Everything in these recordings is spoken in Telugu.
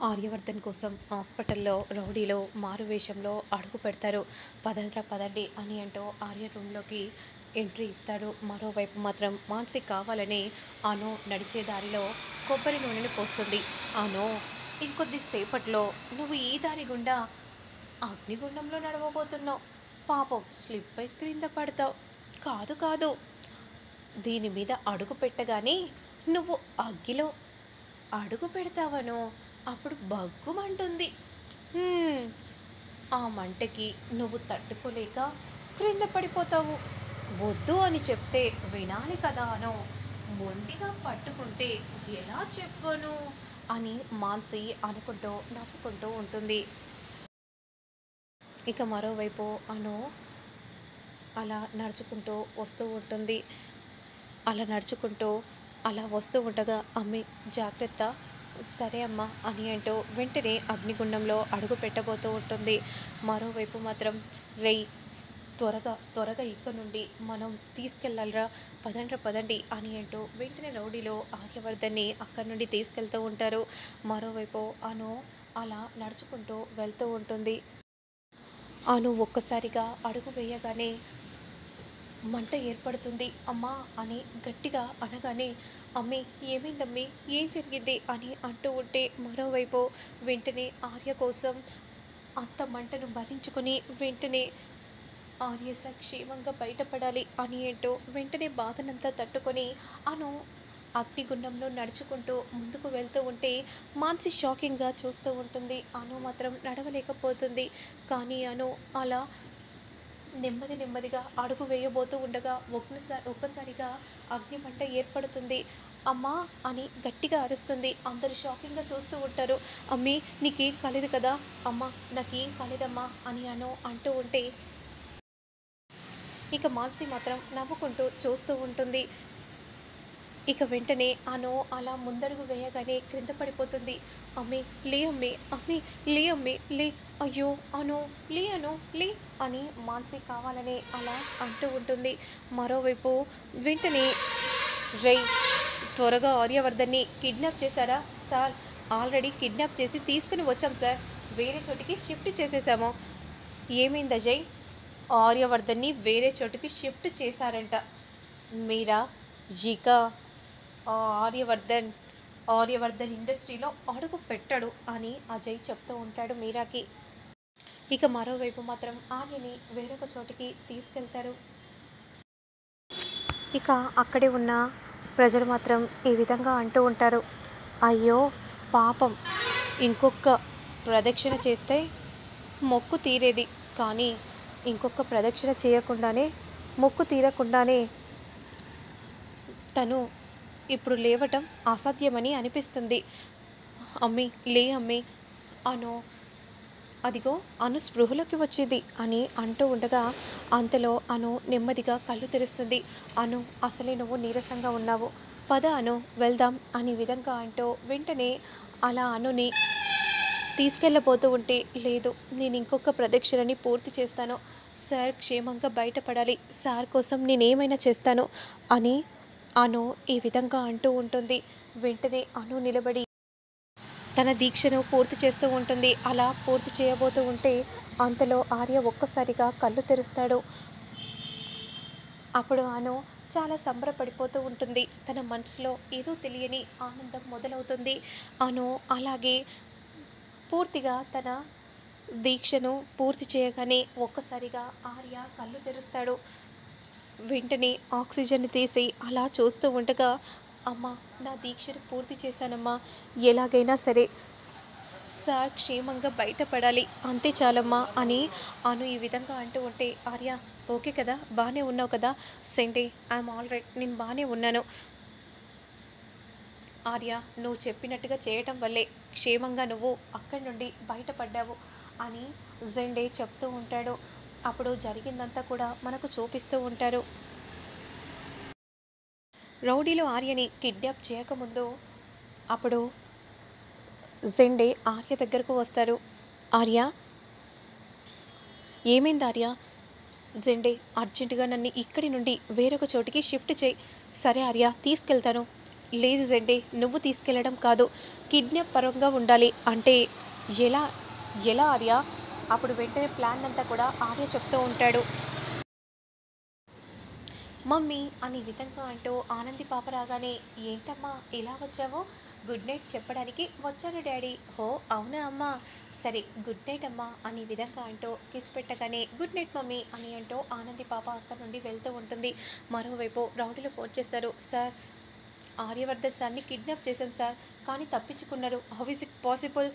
ఆర్యవర్ధన్ కోసం హాస్పిటల్లో రౌడీలో మారు వేషంలో అడుగు పెడతారు. పదండ్రా పదండి అని అంటూ ఆర్య రూమ్లోకి ఎంట్రీ ఇస్తాడు. మరోవైపు మాత్రం మాన్సి కావాలని ఆనో నడిచే దారిలో కొబ్బరి నూనెని పోస్తుంది. ఆనో ఇంకొద్దిసేపట్లో నువ్వు ఈ దారి గుండా అగ్నిగుండంలో నడవబోతున్నావు. పాపం స్లిప్ అయి క్రింద పడతావు. కాదు కాదు దీని మీద అడుగు పెట్టగానే నువ్వు అగ్గిలో అడుగు పెడతావనో. అప్పుడు బగ్గుమంటుంది మంటుంది ఆ మంటకి నువ్వు తట్టుకోలేక క్రింద పడిపోతావు. వద్దు అని చెప్తే వినాలి కదా అను. మొండిగా పట్టుకుంటే ఎలా చెప్పను? అని మాన్సి అనుకుంటూ నవ్వుకుంటూ ఉంటుంది. ఇక మరోవైపు అను అలా నడుచుకుంటూ వస్తూ ఉంటుంది. అలా నడుచుకుంటూ అలా వస్తూ ఉండగా అమ్మి జాగ్రత్త సరే అమ్మా అని అంటూ వెంటనే అగ్నిగుండంలో అడుగు పెట్టబోతూ ఉంటుంది. మరోవైపు మాత్రం రేయ్ త్వరగా త్వరగా ఇక్కడ నుండి మనం తీసుకెళ్ళాలరా పదండ్రా పదండి అని అంటూ వెంటనే రౌడీలో ఆర్యవర్ధన్ని అక్కడి నుండి తీసుకెళ్తూ ఉంటారు. మరోవైపు అను అలా నడుచుకుంటూ వెళ్తూ ఉంటుంది. అను ఒక్కసారిగా అడుగు వేయగానే మంట ఏర్పడుతుంది. అమ్మా అని గట్టిగా అనగానే అమ్మి ఏమైందమ్మి? ఏం జరిగింది? అని అంటూ ఉంటే మరోవైపు వెంటనే ఆర్య కోసం అంత మంటను భరించుకొని వెంటనే ఆర్య సక్షేమంగా బయటపడాలి అని ఏంటో వెంటనే బాధనంతా తట్టుకొని అను అగ్నిగుండంలో నడుచుకుంటూ ముందుకు వెళ్తూ ఉంటే మాన్సి షాకింగ్గా చూస్తూ ఉంటుంది. అను మాత్రం నడవలేకపోతుంది. కానీ అను అలా నెమ్మది నెమ్మదిగా అడుగు వేయబోతూ ఉండగా ఒక్కసారి ఒక్కసారిగా అగ్నిమంట ఏర్పడుతుంది. అమ్మా అని గట్టిగా అరుస్తుంది. అందరూ షాకింగ్గా చూస్తూ ఉంటారు. అమ్మి నీకేం కాలేదు కదా? అమ్మా నాకేం కాలేదమ్మా అని అను అంటూ ఉంటే ఇక మాన్సి మాత్రం నవ్వుకుంటూ చూస్తూ ఉంటుంది. ఇక వెంటనే అను అలా ముందడుగు వేయగానే క్రింద పడిపోతుంది. అమ్మి లే అమ్మి అమ్మి లే అమ్మి లే. అయ్యో అను లే అను లే అని మాన్సి కావాలని అలా అంటూ ఉంటుంది. మరోవైపు వెంటనే రై త్వరగా ఆర్యవర్ధన్ని కిడ్నాప్ చేశారా? సార్ ఆల్రెడీ కిడ్నాప్ చేసి తీసుకుని వచ్చాం సార్. వేరే చోటికి షిఫ్ట్ చేసేసాము ఏమైంది అజయ్? ఆర్యవర్ధన్ని వేరే చోటుకి షిఫ్ట్ చేశారంట. మీరా? జికా? ఆర్యవర్ధన్ ఆర్యవర్ధన్ ఇండస్ట్రీలో అడుగు పెట్టడు అని అజయ్ చెప్తూ ఉంటాడు మీరాకి. ఇక మరోవైపు మాత్రం ఆర్యని వేరొక చోటికి తీసుకెళ్తారు. ఇక అక్కడే ఉన్న ప్రజలు మాత్రం ఈ విధంగా అంటూ ఉంటారు. అయ్యో పాపం. ఇంకొక ప్రదక్షిణ చేస్తే మొక్కు తీరేది. కానీ ఇంకొక ప్రదక్షిణ చేయకుండానే మొక్కు తీరకుండానే తను ఇప్పుడు లేవటం అసాధ్యమని అనిపిస్తుంది. అమ్మి లే అమ్మి అను అదిగో అను స్పృహలోకి వచ్చింది అని అంటూ ఉండగా అంతలో అను నెమ్మదిగా కళ్ళు తెరుస్తుంది. అను అసలే నువ్వు నీరసంగా ఉన్నావు. పద అను వెళ్దాం అని విధంగా అంటూ వెంటనే అలా అనుని తీసుకెళ్ళబోతూ ఉంటే లేదు నేను ఇంకొక ప్రదక్షిణని పూర్తి చేస్తాను. సార్ క్షేమంగా బయటపడాలి. సార్ కోసం నేనేమైనా చేస్తాను అని అను ఈ విధంగా అంటూ ఉంటుంది. వెంటనే అను నిలబడి తన దీక్షను పూర్తి చేస్తూ ఉంటుంది. అలా పూర్తి చేయబోతూ ఉంటే అంతలో ఆర్య ఒక్కసారిగా కళ్ళు తెరుస్తాడు. అప్పుడు అను చాలా సంబరపడిపోతూ ఉంటుంది. తన మనసులో ఏదో తెలియని ఆనందం మొదలవుతుంది. అను అలాగే పూర్తిగా తన దీక్షను పూర్తి చేయగానే ఒక్కసారిగా ఆర్య కళ్ళు తెరుస్తాడు. వెంటనే ఆక్సిజన్ తీసి అలా చూస్తూ ఉండగా అమ్మ నా దీక్షను పూర్తి చేశానమ్మా. ఎలాగైనా సరే సార్ క్షేమంగా బయటపడాలి. అంతే చాలమ్మా అని అను ఈ విధంగా అంటూ ఉంటే ఆర్య ఓకే కదా బాగానే ఉన్నావు కదా? సెండే ఐఎమ్ ఆల్ రైట్ నేను బాగానే ఉన్నాను. ఆర్య నువ్వు చెప్పినట్టుగా చేయటం వల్లే క్షేమంగా నువ్వు అక్కడి నుండి బయటపడ్డావు అని జెండే చెప్తూ ఉంటాడు. అప్పుడు జరిగిందంతా కూడా మనకు చూపిస్తూ ఉంటారు. రౌడీలు ఆర్యని కిడ్నాప్ చేయకముందు అప్పుడు జెండే ఆర్య దగ్గరకు వస్తారు. ఆర్య ఏమైంది ఆర్య? జెండే అర్జెంటుగా నన్ను ఇక్కడి నుండి వేరొక చోటికి షిఫ్ట్ చేయి. సరే ఆర్య తీసుకెళ్తాను. లేదు జెండే నువ్వు తీసుకెళ్ళడం కాదు. కిడ్నాప్ పరంగా ఉండాలి. అంటే ఎలా ఎలా ఆర్య? అప్పుడు వెంటనే ప్లాన్ అంతా కూడా ఆర్య చెప్తూ ఉంటాడు. మమ్మీ అని విధంగా అంటూ ఆనంది పాప రాగానే ఏంటమ్మా ఇలా వచ్చావో? గుడ్ నైట్ చెప్పడానికి వచ్చాను డాడీ. హో అవునా అమ్మా? సరే గుడ్ నైట్ అమ్మా అని విధంగా అంటూ కిస్ పెట్టగానే గుడ్ నైట్ మమ్మీ అని అంటూ ఆనంది పాప అక్కడ నుండి వెళ్తూ ఉంటుంది. మరోవైపు రౌడీలో ఫోన్ చేస్తారు. సార్ ఆర్యవర్ధన్ సార్ని కిడ్నాప్ చేశాం సార్ కానీ తప్పించుకున్నారు. How is it possible?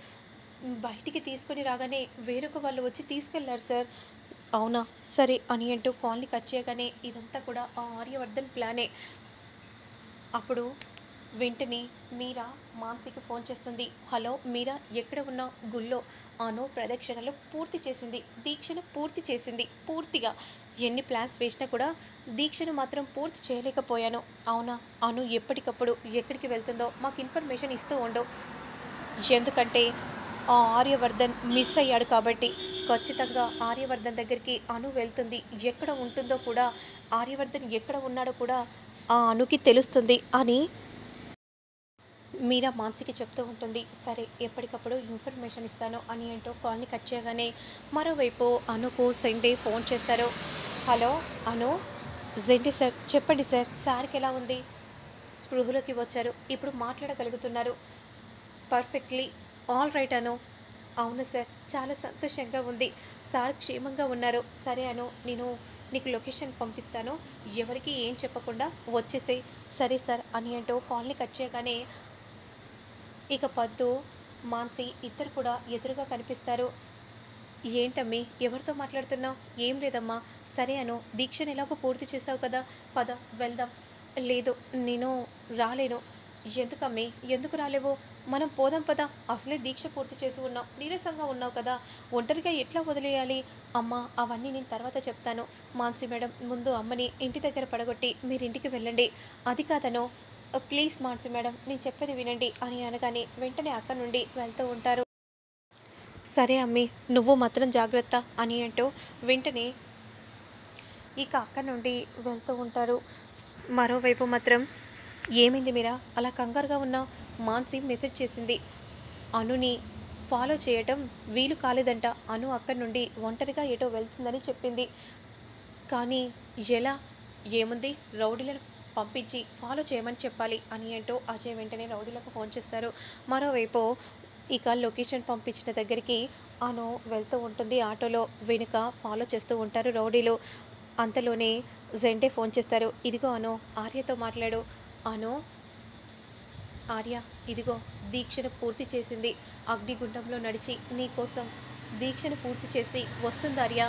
బయటికి తీసుకొని రాగానే వేరొక వాళ్ళు వచ్చి తీసుకెళ్ళారు సార్. అవునా? సరే అని అంటూ కాల్ని కట్ చేయగానే ఇదంతా కూడా ఆ ఆర్యవర్ధన్ ప్లానే. అప్పుడు వెంటనే మీరా మాన్సికి ఫోన్ చేస్తుంది. హలో మీరా ఎక్కడ ఉన్నా గుళ్ళో ఆనో ప్రదక్షిణలు పూర్తి చేసింది. దీక్షను పూర్తి చేసింది. పూర్తిగా ఎన్ని ప్లాన్స్ వేసినా కూడా దీక్షను మాత్రం పూర్తి చేయలేకపోయాను. అవునా? అను ఎప్పటికప్పుడు ఎక్కడికి వెళ్తుందో మాకు ఇన్ఫర్మేషన్ ఇస్తూ ఉండు. ఎందుకంటే ఆ ఆర్యవర్ధన్ మిస్ అయ్యాడు కాబట్టి ఖచ్చితంగా ఆర్యవర్ధన్ దగ్గరికి అను వెళ్తుంది. ఎక్కడ ఉంటుందో కూడా ఆర్యవర్ధన్ ఎక్కడ ఉన్నాడో కూడా ఆ అనుకి తెలుస్తుంది అని మీరా మాన్సికి చెప్తూ ఉంటుంది. సరే ఎప్పటికప్పుడు ఇన్ఫర్మేషన్ ఇస్తాను అని ఏంటో కాల్ని కట్ చేయగానే మరోవైపు అనుకు సెండే ఫోన్ చేస్తారు. హలో అను? జెండి సార్ చెప్పండి సార్ సార్కి ఎలా ఉంది? స్పృహలోకి వచ్చారు. ఇప్పుడు మాట్లాడగలుగుతున్నారు. పర్ఫెక్ట్లీ ఆల్ రైట్ అను అవును సార్ చాలా సంతోషంగా ఉంది. సార్ క్షేమంగా ఉన్నారు. సరే అను నేను నీకు లొకేషన్ పంపిస్తాను. ఎవరికి ఏం చెప్పకుండా వచ్చేసేయ్. సరే సార్ అని అంటూ కాల్ని కట్ చేయగానే ఇక పద్దు మాన్సి ఇద్దరు కూడా ఎదురుగా కనిపిస్తారు. ఏంటమ్మి ఎవరితో మాట్లాడుతున్నావు? ఏం లేదమ్మా. సరే అను దీక్షను ఎలాగో పూర్తి చేసావు కదా. పద వెళ్దాం. లేదు నేను రాలేను. ఎందుకమ్మి? ఎందుకు రాలేవు? మనం పోదాం పదా. అసలే దీక్ష పూర్తి చేసి ఉన్నాం. నీరసంగా ఉన్నావు కదా. ఒంటరిగా ఎట్లా వదిలేయాలి? అమ్మ అవన్నీ నేను తర్వాత చెప్తాను. మాన్సి మేడం ముందు అమ్మని ఇంటి దగ్గర పడగొట్టి మీరు ఇంటికి వెళ్ళండి. అది కాదను. ప్లీజ్ మాన్సి మేడం నేను చెప్పేది వినండి అని అనగానే వెంటనే అక్క నుండి వెళ్తూ ఉంటారు. సరే అమ్మి నువ్వు మాత్రం జాగ్రత్త అని అంటూ వెంటనే ఇక అక్క నుండి వెళ్తూ ఉంటారు. మరోవైపు మాత్రం ఏమైంది మీరా? అలా కంగారుగా ఉన్న మాన్సి మెసేజ్ చేసింది. అనుని ఫాలో చేయటం వీలు కాలేదంట. అను అక్కడి నుండి ఒంటరిగా ఏటో వెళ్తుందని చెప్పింది. కానీ ఎలా? ఏముంది? రౌడీలను పంపించి ఫాలో చేయమని చెప్పాలి అని ఏంటో అజయ్ వెంటనే రౌడీలకు ఫోన్ చేస్తారు. మరోవైపు ఇక లొకేషన్ పంపించిన దగ్గరికి అను వెళ్తూ ఉంటుంది ఆటోలో. వెనుక ఫాలో చేస్తూ ఉంటారు రౌడీలు. అంతలోనే జెండే ఫోన్ చేస్తారు. ఇదిగో అను ఆర్యతో మాట్లాడు. అను. ఆర్య ఇదిగో దీక్షను పూర్తి చేసింది. అగ్నిగుండంలో నడిచి నీకోసం దీక్షను పూర్తి చేసి వస్తుంది ఆర్య.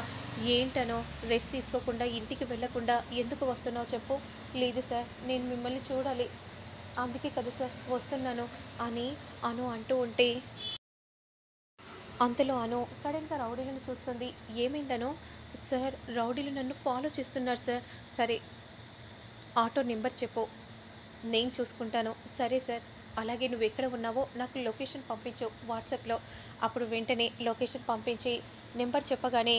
ఏంటనో రెస్ట్ తీసుకోకుండా ఇంటికి వెళ్ళకుండా ఎందుకు వస్తున్నావు చెప్పు. లేదు సార్ నేను మిమ్మల్ని చూడాలి. అందుకే కదా సార్ వస్తున్నాను అని అను అంటూ ఉంటే అంతలో అను సడన్గా రౌడీలను చూస్తుంది. ఏమైందనో? సార్ రౌడీలు నన్ను ఫాలో చేస్తున్నారు సార్. సరే ఆటో నెంబర్ చెప్పు. నేను చూసుకుంటాను. సరే సార్ అలాగే నువ్వు ఎక్కడ ఉన్నావో నాకు లొకేషన్ పంపించు వాట్సాప్లో. అప్పుడు వెంటనే లొకేషన్ పంపించి నెంబర్ చెప్పగానే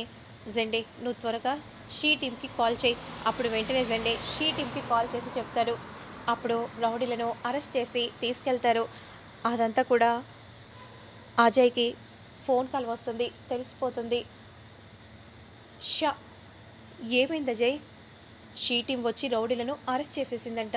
జెండే నువ్వు త్వరగా షీ టీమ్కి కాల్ చేయి. అప్పుడు వెంటనే జెండే షీ టీమ్కి కాల్ చేసి చెప్తారు అప్పుడు రౌడీలను అరెస్ట్ చేసి తీసుకెళ్తారు. అదంతా కూడా అజయ్కి ఫోన్ కాల్ వస్తుంది తెలిసిపోతుంది. షా ఏమైంది అజయ్? షీ టీం వచ్చి రౌడీలను అరెస్ట్ చేసేసిందంట.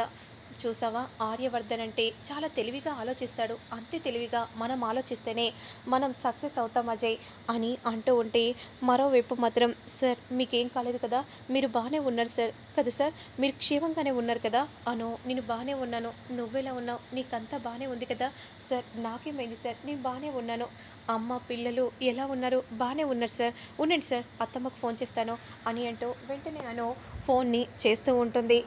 చూసావా? ఆర్యవర్ధన్ అంటే చాలా తెలివిగా ఆలోచిస్తాడు. అంతే తెలివిగా మనం ఆలోచిస్తేనే మనం సక్సెస్ అవుతాం అజయ్ అని అంటూ ఉంటే మరోవైపు మాత్రం సార్ మీకేం కాలేదు కదా? మీరు బాగానే ఉన్నారు సార్. కదా సార్? మీరు క్షేమంగానే ఉన్నారు కదా? అను నేను బాగానే ఉన్నాను. నువ్వెలా ఉన్నావు? నీకంతా బాగానే ఉంది కదా? సార్ నాకేమైంది సార్? నేను బాగానే ఉన్నాను. అమ్మ పిల్లలు ఎలా ఉన్నారు? బాగానే ఉన్నారు సార్. ఉండండి సార్ అత్తమ్మకు ఫోన్ చేస్తాను అని అంటూ వెంటనే అను ఫోన్ని చేస్తూ ఉంటుంది.